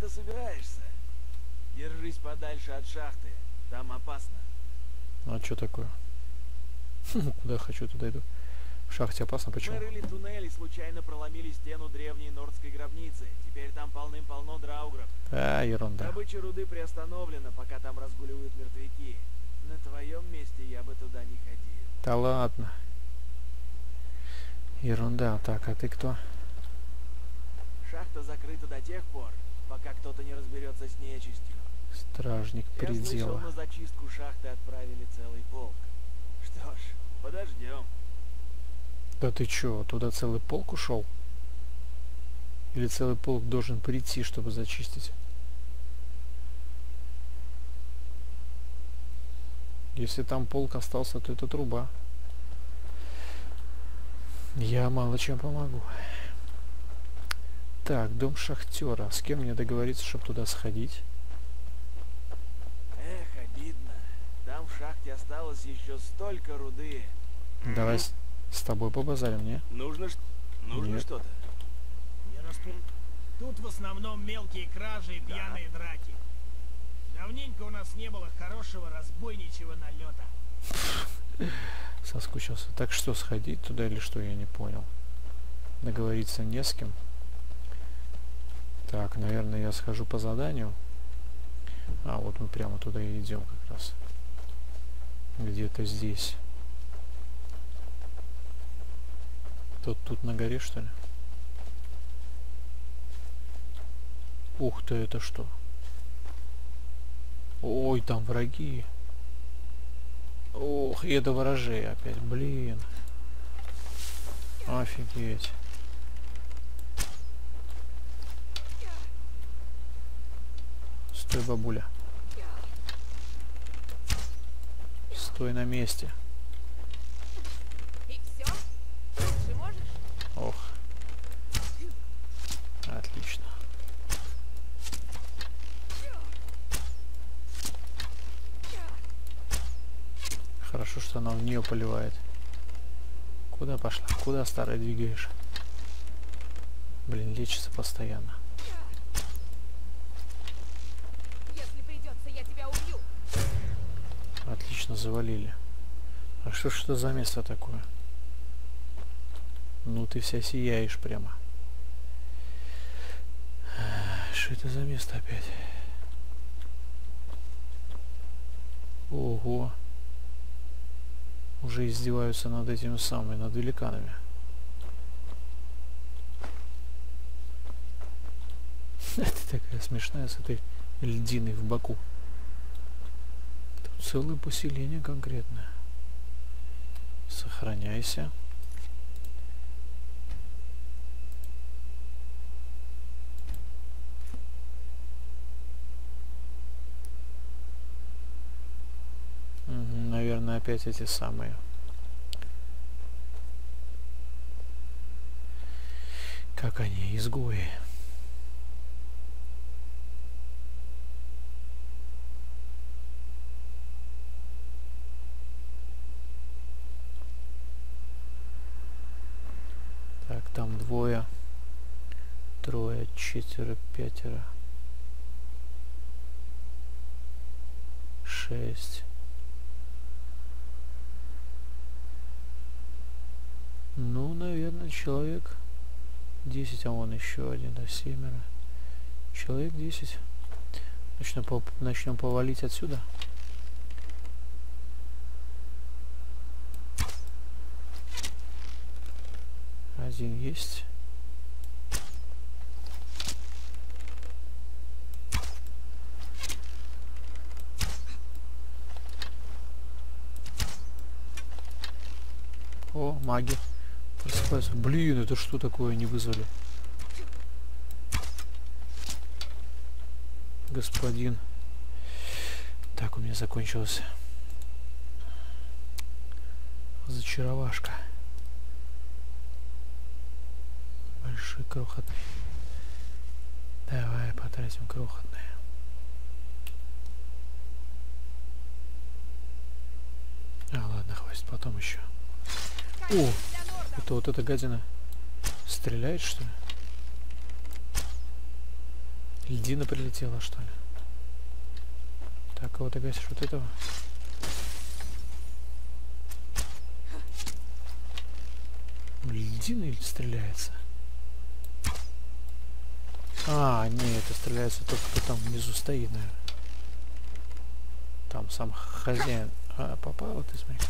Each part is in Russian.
это собираешься? Держись подальше от шахты. Там опасно. Ну, а что такое? Куда хочу, туда иду. В шахте опасно, почему? Мы рыли туннель и случайно проломили стену древней нордской гробницы. Теперь там полным-полно драугров. А, ерунда. Добыча руды приостановлена, пока там разгуливают мертвяки. На твоем месте я бы туда не ходил. Да ладно. Ерунда. Так, а ты кто? Шахта закрыта до тех пор, пока кто-то не разберется с нечистью. Стражник Я слышал, предела. на зачистку шахты отправили целый полк. Что ж, подождем. Да ты чё, туда целый полк ушел? Или целый полк должен прийти, чтобы зачистить? Если там полк остался, то это труба. Я мало чем помогу. Так, дом шахтера. С кем мне договориться, чтобы туда сходить? Эх, обидно. Там в шахте осталось еще столько руды. Давай с, с тобой побазарим, не? Нужно, нужно что-то. Распу- Тут в основном мелкие кражи и пьяные драки. Давненько у нас не было хорошего разбойничьего налета. Соскучился. Так что, сходить туда или что, я не понял. Договориться не с кем. Так, наверное, я схожу по заданию. А, вот мы прямо туда и идем как раз. Где-то здесь. Тут, тут на горе, что ли? Ух ты, это что? Ой, там враги. Ох, и это ворожей опять, блин. Офигеть. Стой, бабуля. Стой на месте. Ох. Отлично. Хорошо, что она в нее поливает. Куда пошла? Куда, старая, двигаешь? Блин, лечится постоянно. Если придется, я тебя убью. Отлично завалили. А что ж это за место такое? Ну ты вся сияешь прямо. Что это за место опять? Ого. Уже издеваются над этими самыми, над великанами. Ты такая смешная с этой льдиной в боку. Целое поселение конкретное. Сохраняйся. Наверное, опять эти самые. Как они, изгои. Так, там двое, трое, четверо, пятеро, шесть. Ну, наверное, человек 10, а вон еще один, да, семеро. Человек 10. Начнем, начнем повалить отсюда. Один есть. О, маги. Просыпаются. Блин, это что такое они вызвали? Господин. Так, у меня закончилась зачаровашка. Большой крохотный. Давай потратим крохотное. А, ладно, хватит, потом еще. О, это вот эта гадина стреляет, что ли? Льдина прилетела, что ли? Так, кого ты гасишь? Вот этого? Льдина или стреляется? А, не, это стреляется тот, кто там внизу стоит, наверное. Там сам хозяин. А, попал ты, смотри.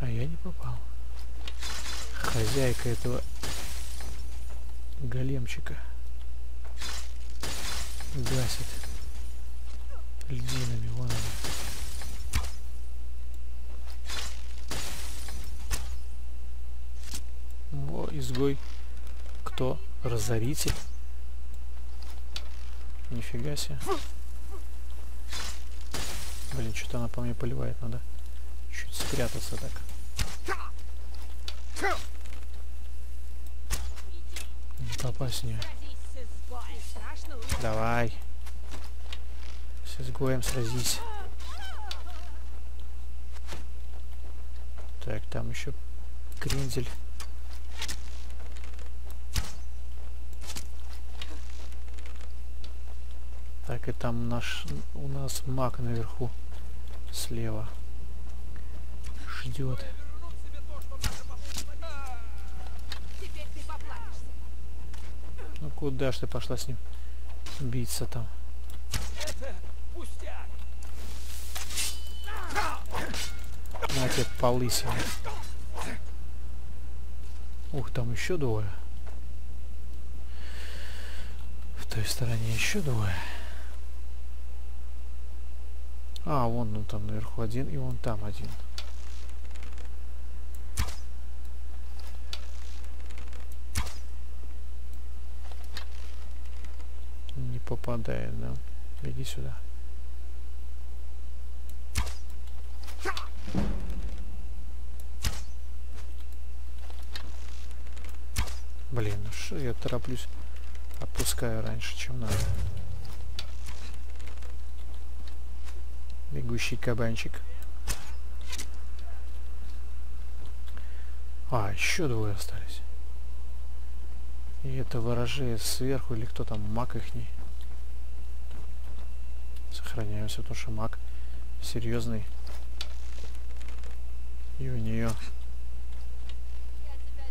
А я не попал. Хозяйка этого големчика гасит льдинами. Вон она. О, изгой. Кто? Разоритель? Нифига себе. Блин, что-то она по мне поливает, надо чуть спрятаться так. Умирать? Давай. С изгоем сразись. Так, там еще крендель. И там наш, у нас маг наверху, слева. Ждет. Ну куда ж ты пошла с ним биться там? На тебе полысина. Ух, там еще двое. В той стороне еще двое. А, вон он там наверху один, и вон там один. Не попадает, да? Беги сюда. Блин, ну что я тороплюсь? Отпускаю раньше, чем надо. Бегущий кабанчик. А, еще двое остались. И это ворожея сверху, или кто там, маг ихний. Сохраняемся, потому что маг серьезный. И у нее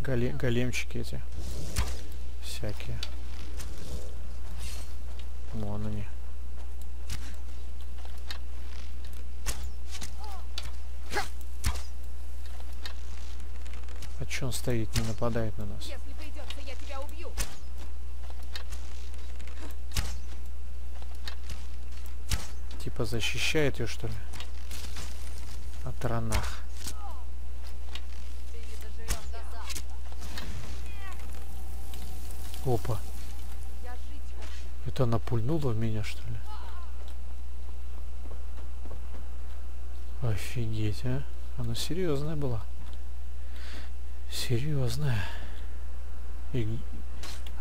голе- големчики эти всякие. Вон они. А чё он стоит, не нападает на нас? Если придется, я тебя убью. Типа защищает ее, что ли? От ранах. Опа. Это она пульнула в меня, что ли? Офигеть, а? Она серьезная была. Серьезная. И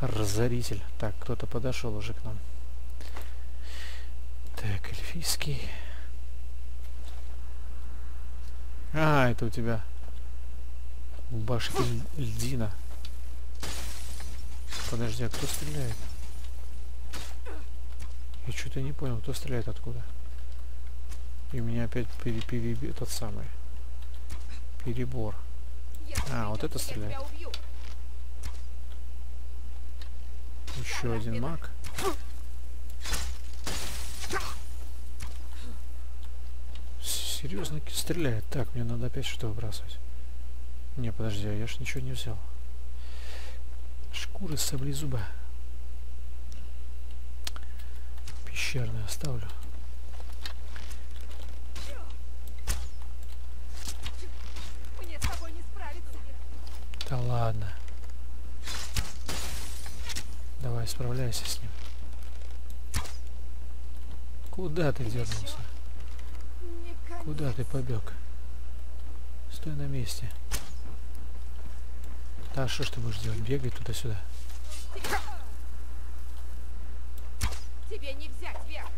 разоритель. Так, кто-то подошел уже к нам. Так, эльфийский. А, это у тебя ль- льдина. Подожди, а кто стреляет? Я что-то не понял, кто стреляет откуда. И у меня опять пере, переби- тот самый перебор. А, вот это стреляет. Еще один маг. Серьезно стреляет. Так, мне надо опять что выбрасывать. Не, подожди, а я ж ничего не взял. Шкуры саблезуба. Пещерную оставлю. Мне с тобой не справиться. Да ладно. Давай, справляйся с ним. Куда ты дернулся? Куда ты побег? Стой на месте. Да что ж ты будешь делать? Бегай туда-сюда. Тебе не взять верх.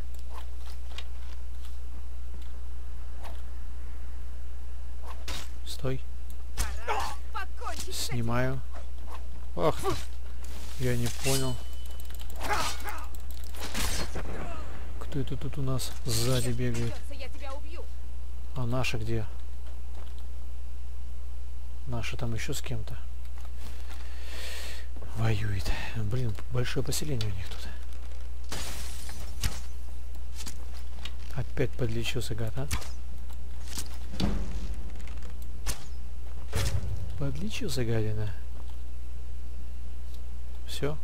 Стой. Пора покончить с этим. Снимаю. Ты. я не понял. Кто это тут у нас сзади бегает? А наша где? Наша там еще с кем-то. Воюет. Блин, большое поселение у них тут. Опять подлечился гад, а? Подлечился гадина. Все.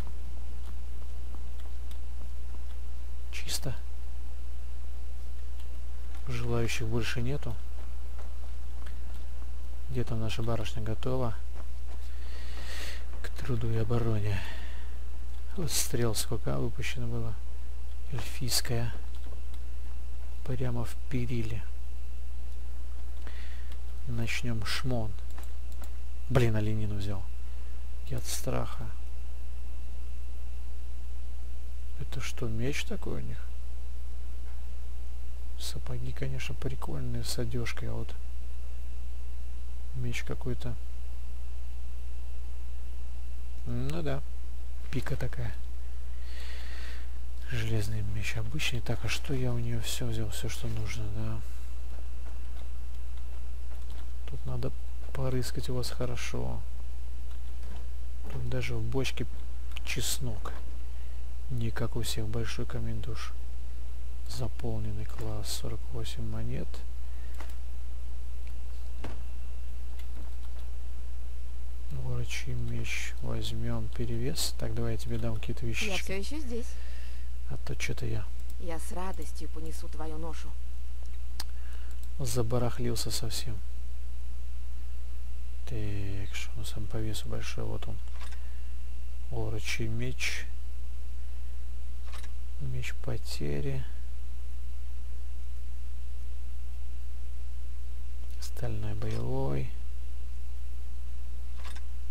Чисто. Желающих больше нету. Где там наша барышня готова к труду и обороне. Вот стрел сколько выпущено было. Эльфийская. Прямо в периле. Начнем шмон. Блин, оленину взял. Яд страха. Это что, меч такой у них? Сапоги, конечно, прикольные с одежкой, а вот меч какой-то. Ну да, пика такая. Железный меч обычный. Так, а что я у нее все взял, все, что нужно, да? Тут надо порыскать у вас хорошо. Тут даже в бочке чеснок. Не как у всех большой камень душ. Заполненный класс 48 монет. Ворочий меч возьмем перевес. Так, давай я тебе дам какие-то Я вещички. все еще здесь. А то что-то я Я с радостью понесу твою ношу. забарахлился совсем. Так, что у нас там по весу большой? Вот он. Орочий меч. Меч потери. Стальной боевой.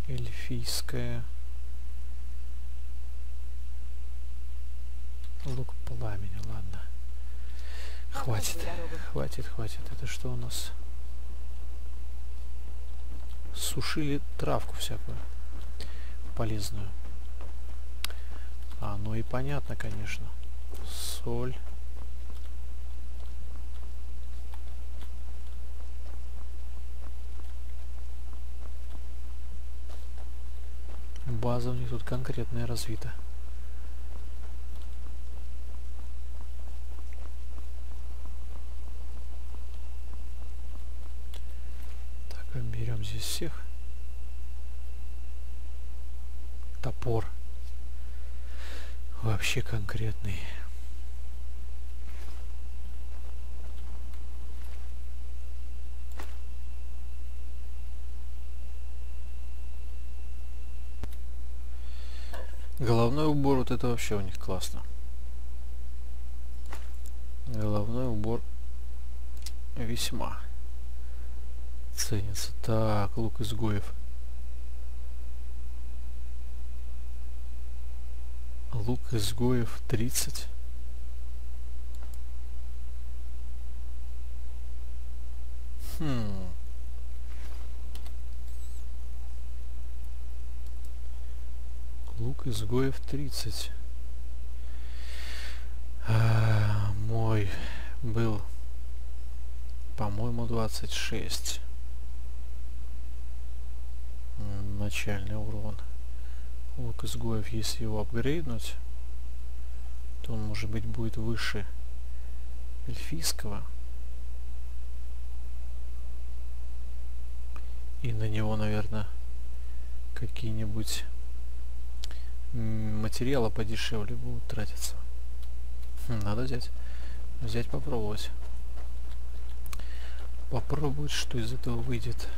Эльфийская. Лук пламени, ладно. Хватит. Хватит, хватит. Это что у нас? Сушили травку всякую. Полезную. А, ну и понятно, конечно. Соль. База у них тут конкретная развита. Так, здесь всех. Топор. Вообще конкретный. Головной убор, вот это вообще у них классно. Головной убор весьма ценится. Так, лук изгоев. Лук изгоев 30. Хм. Лук изгоев 30. А, мой был, по-моему, 26. Начальный урон. Лук изгоев, если его апгрейднуть, то он, может быть, будет выше эльфийского. И на него, наверное, какие-нибудь материалы подешевле будут тратиться. Хм, Надо взять. Взять попробовать. Попробовать, что из этого выйдет.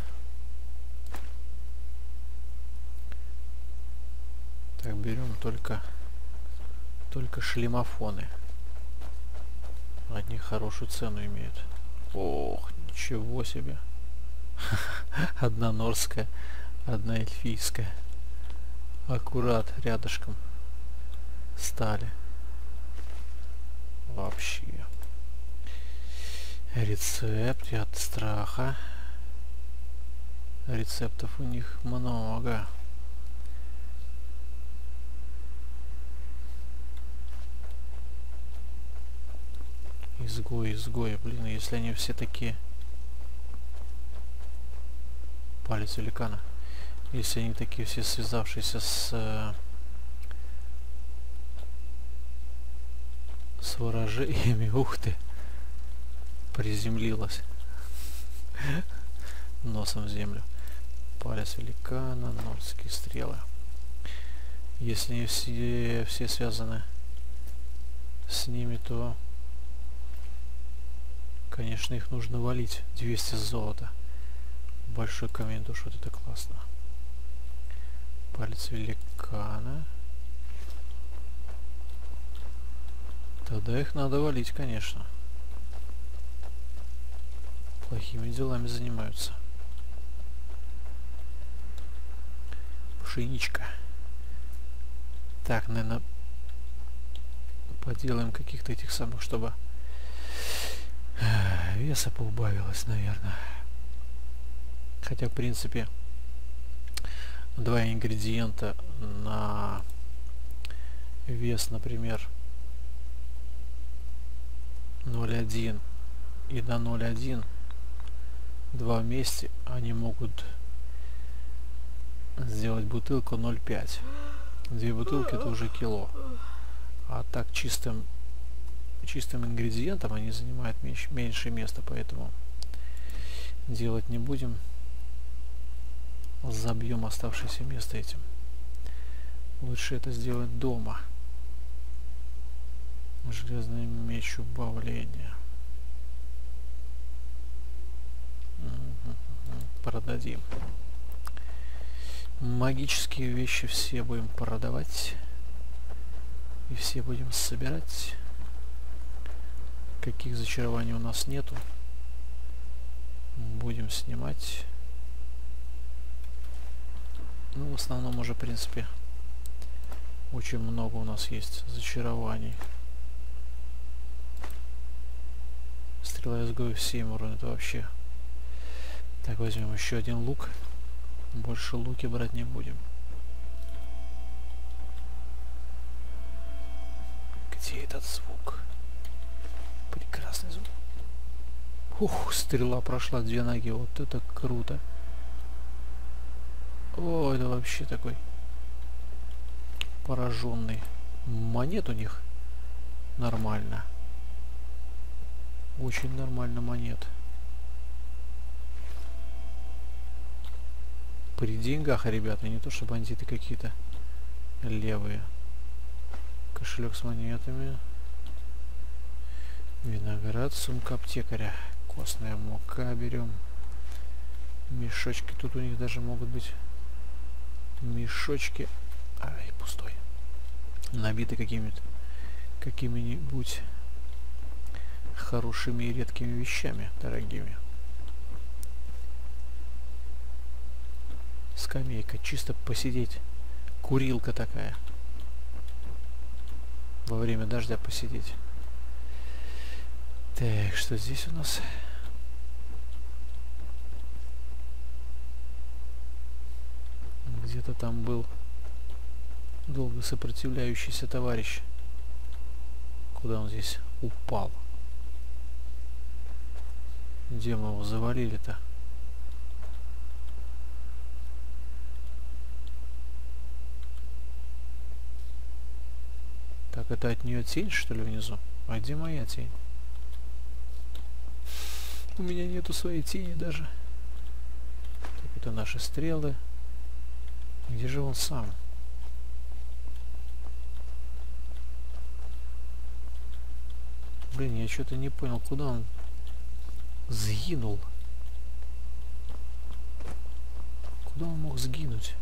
Так, берем только только шлемофоны. Одни хорошую цену имеют. Ох, ничего себе. Одна норская, одна эльфийская. Аккурат рядышком стали. Вообще. Рецепт от страха. Рецептов у них много. Изгои, изгои. Блин, если они все такие... Палец великана. Если они такие все связавшиеся с... э, с выражениями, ух ты, приземлилась носом в землю. Палец великана, нордские стрелы. Если все, все связаны с ними, то, конечно, их нужно валить. 200 золота. Большой камень душ, вот это классно. Палец великана. Тогда их надо валить, конечно. Плохими делами занимаются. Пшеничка. Так, наверное, поделаем каких-то этих самых, чтобы веса поубавилось, наверное. Хотя, в принципе, два ингредиента на вес, например, 0,1 и на 0,1 два вместе они могут сделать бутылку 0,5 две бутылки это уже кило а так чистым чистым ингредиентом они занимают меньше, меньше места поэтому делать не будем. Забьем оставшееся место этим. Лучше это сделать дома. Железный меч убавления. Продадим. Магические вещи все будем продавать. И все будем собирать каких зачарований у нас нету. Будем снимать. Ну в основном уже в принципе очень много у нас есть зачарований. Стрела изгоев 7 урон это вообще. Так возьмем еще один лук. Больше луки брать не будем. Где этот звук? Звук. Ух, стрела прошла две ноги. Вот это круто. О, это вообще такой пораженный. Монет у них нормально. Очень нормально монет. при деньгах, ребята, не то что бандиты какие-то левые. Кошелек с монетами. Виноград, сумка аптекаря. Костная мука берем. Мешочки тут у них даже могут быть. Мешочки. Ай, пустой. Набиты какими-то какими-нибудь хорошими и редкими вещами, дорогими. скамейка, чисто посидеть. Курилка такая. Во время дождя посидеть. Так, что здесь у нас? Где-то там был долго сопротивляющийся товарищ. Куда он здесь упал? Где мы его завалили-то? Так, это от нее тень, что ли, внизу? А где моя тень? У меня нету своей тени даже. Так, это наши стрелы. Где же он сам? Блин, я что-то не понял, куда он сгинул. Куда он мог сгинуть?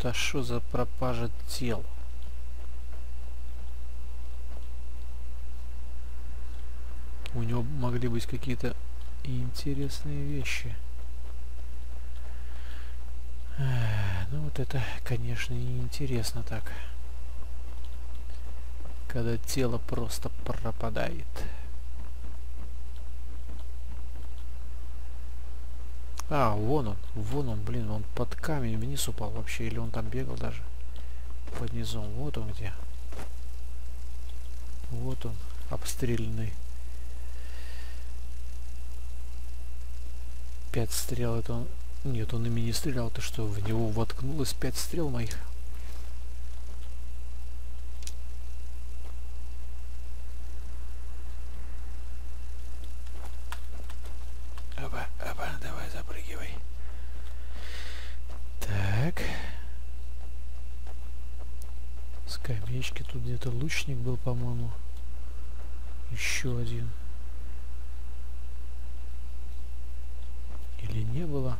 Да что за пропажа тел? У него могли быть какие-то интересные вещи. Ну вот это, конечно, неинтересно так. Когда тело просто пропадает. А, вон он, вон он, блин, он под камень вниз упал вообще, или он там бегал даже под низом. Вот он где. Вот он, обстрелянный. Пять стрел, это он... Нет, он ими не стрелял, ты что, в него воткнулось пять стрел моих? Оба, оба, давай запрыгивай. Так. Где-то лучник был, по-моему. Еще один. Или не было?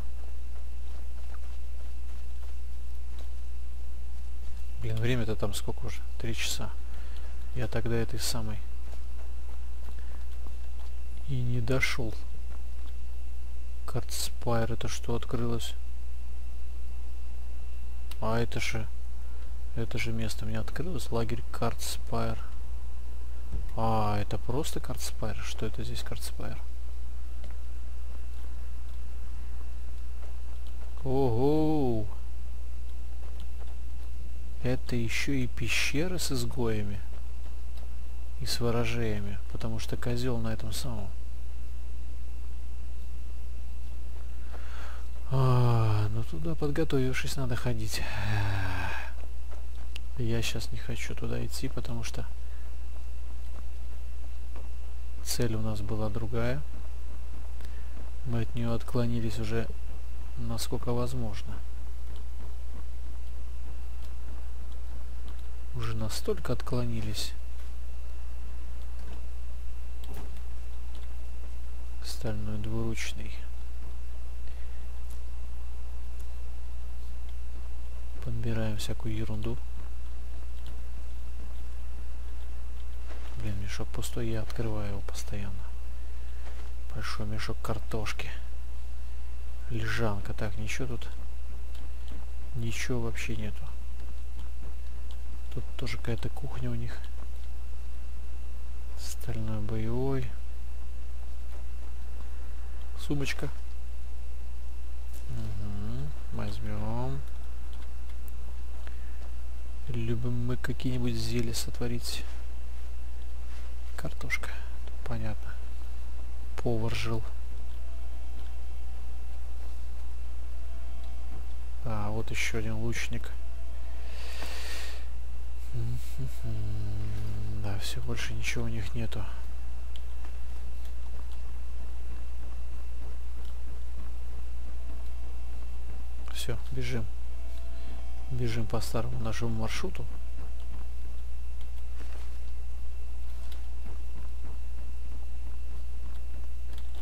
Блин, время-то там сколько уже? Три часа. Я тогда этой самой и не дошел. Картспайр, это что открылось? А это же... Это же место мне открылось. Лагерь Картспайр. А, это просто Картспайр? Что это здесь Картспайр? Ого! Это еще и пещеры с изгоями. И с ворожеями. Потому что козел на этом самом. А, ну туда подготовившись надо ходить. Я сейчас не хочу туда идти, потому что цель у нас была другая. Мы от нее отклонились уже насколько возможно. Уже настолько отклонились. Стальной двуручный. Подбираем всякую ерунду. Блин, мешок пустой, я открываю его постоянно. Большой мешок картошки. Лежанка. Так, ничего тут. Ничего вообще нету. Тут тоже какая-то кухня у них. Стальной боевой. Сумочка. Угу. Возьмем. Любим мы какие-нибудь зелья сотворить. Картошка. Понятно. Повар жил. А, вот еще один лучник. Да, все, больше ничего у них нету. Все, бежим. Бежим по старому нашему маршруту.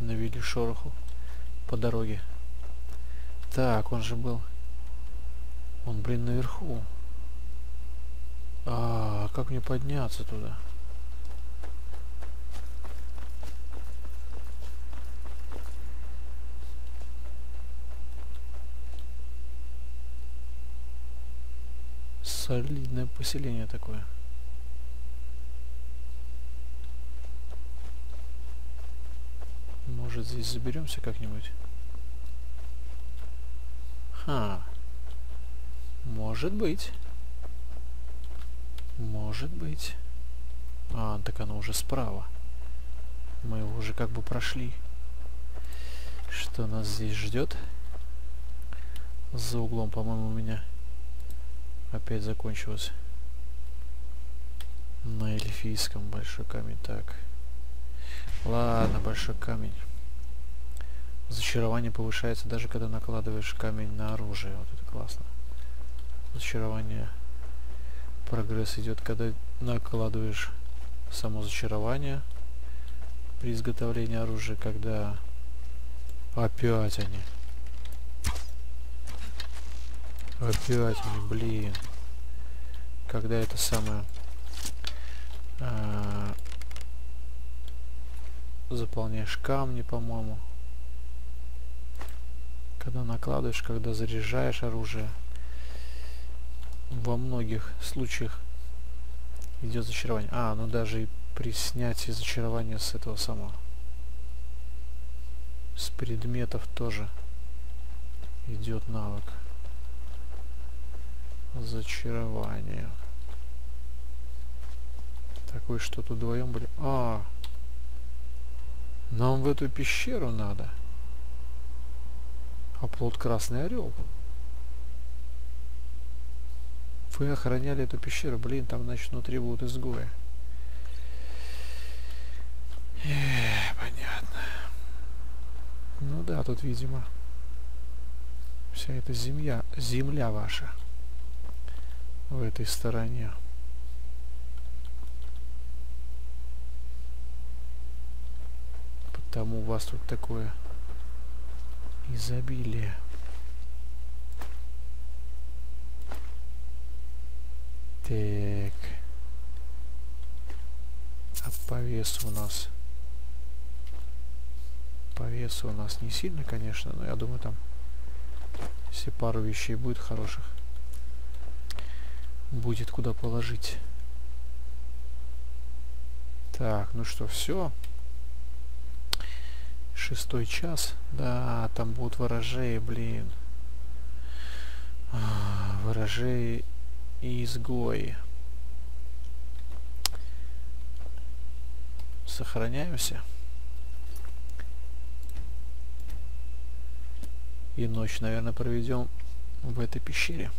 Навели шороху по дороге. Так, он же был... Он, блин, наверху. А, как мне подняться туда? Солидное поселение такое. Может здесь заберемся как-нибудь? Ха. Может быть. Может быть. А, так оно уже справа. Мы его уже как бы прошли. Что нас здесь ждет? За углом, по-моему, у меня опять закончилось. На эльфийском большой камень. Так. Ладно, большой камень. Зачарование повышается даже когда накладываешь камень на оружие. Вот это классно. Зачарование. Прогресс идет, когда накладываешь само зачарование при изготовлении оружия, когда опять они. Опять они, блин. Когда это самое... А, заполняешь камни, по-моему. Когда накладываешь, когда заряжаешь оружие. Во многих случаях идет зачарование. А, ну даже и при снятии зачарования с этого самого. С предметов тоже идет навык. Зачарование. Такой что тут вдвоем были. А, нам в эту пещеру надо. Оплот Красный Орел. Вы охраняли эту пещеру. Блин, там, значит, внутри будут изгои. Эх, понятно. Ну да, тут, видимо, вся эта земля, земля ваша в этой стороне. Потому у вас тут такое изобилие. Так. А по весу у нас... По весу у нас не сильно, конечно, но я думаю там, если пару вещей будет хороших, будет куда положить. Так, ну что, все. Шестой час. Да, там будут ворожеи, блин. А, Ворожеи и изгои. Сохраняемся. И ночь, наверное, проведем в этой пещере.